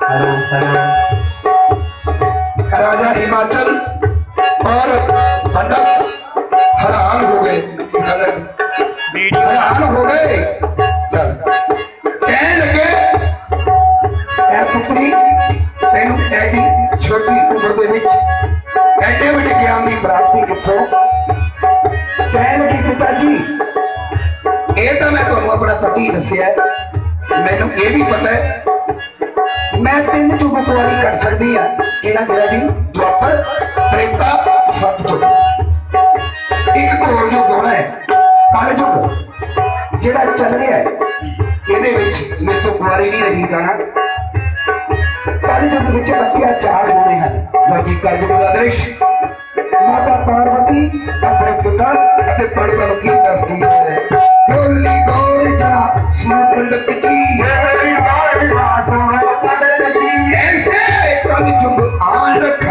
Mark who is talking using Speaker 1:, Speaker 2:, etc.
Speaker 1: Hello hello
Speaker 2: राजा हिमाचल और पंडित हैरान हो गए खड़क हैरान हो गए चल ਕਹਿਣ ਲੱਗੇ ਐ ਪੁੱਤਰੀ ਤੈਨੂੰ ਐਡੀ ਛੋਟੀ ਉਮਰ ਦੇ ਵਿੱਚ ਐਡੇ ਵੱਡੇ ਗਿਆਨ ਦੀ ਪ੍ਰਾਪਤੀ ਕਿੱਥੋਂ ਕਹਿਣ ਲੱਗੀ ਪਿਤਾ ਜੀ ਇਹ ਤਾਂ ਮੈਂ ਤੁਹਾਨੂੰ ਆਪਣਾ ਪਤੀ ਦੱਸਿਆ ਹੈ। ਮੈਨੂੰ ਇਹ ਵੀ ਪਤਾ ਹੈ ਮੈਂ ਤਿੰਨ ਯੁੱਗ ਕੁਆਰੀ ਕਰ ਸਕਦੀ ਆ ਕਿਹੜਾ ਕਿਹੜਾ ਜੀ? ਦੁਆਪਰ ਤ੍ਰੇਤਾ ਸਤਯੁਗ ਇੱਕ ਹੋਰ ਯੁੱਗ ਹੋਣਾ ਹੈ ਕਲ ਯੁੱਗ ਜਿਹੜਾ ਚੱਲ ਰਿਹਾ ਹੈ, ਇਹਦੇ ਵਿੱਚ ਮੇਰੇ ਤੋਂ ਕੁਆਰੀ ਨਹੀਂ ਰਹੀ ਜਾਣਾ। ਕਲ ਯੁੱਗ ਵਿੱਚ ਅਤਿਆਚਾਰ ਹੋਣੇ ਹਨ। ਲਓ ਜੀ ਕਲ ਦਾ ਦ੍ਰਿਸ਼। ਮਾਤਾ ਪਾਰਵਤੀ, ਆਪਣੇ ਪਿਤਾ ਅਤੇ ਪੜਵਾ ਨੂੰ ਕੀ ਦੱਸਦੀ ਹੈ। ਬੋਲੀ ਗੌਰ ਜਾ ਸਮੁੰਦਰ ਪਿੱਛੀ। பதிச்சுண்டு ஆயிரக்கணக்கான